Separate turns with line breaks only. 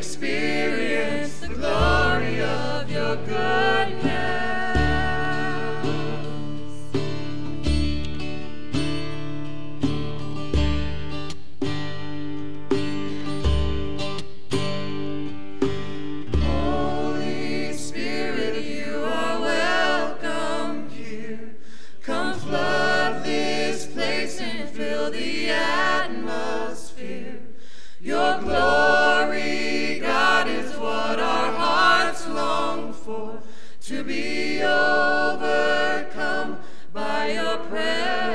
experience the glory of your goodness. overcome by your prayer.